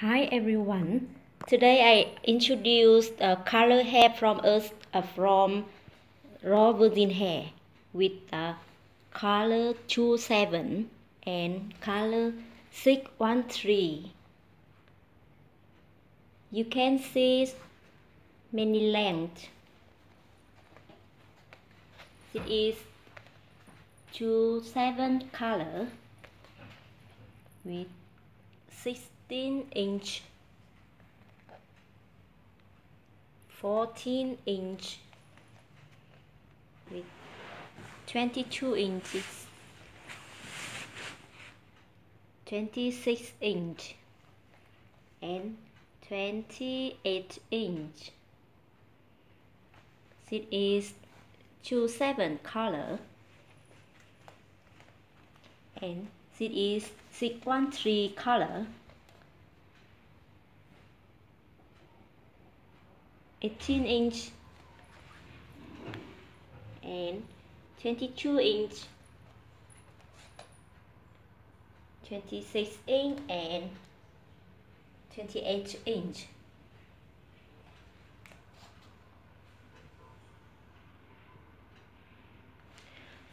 Hi everyone. Today I introduce the color hair from us uh, from raw virgin hair with the color 27 and color 613. You can see many length. It is 27 color with 16 inch. 14 inch. With 22 inches. 26 inch. And 28 inch. It is 27 color. And it is 613 color 18 inch and 22 inch 26 inch and 28 inch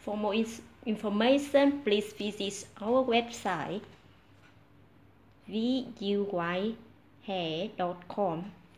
For more information, please visit our website vuyhair.com.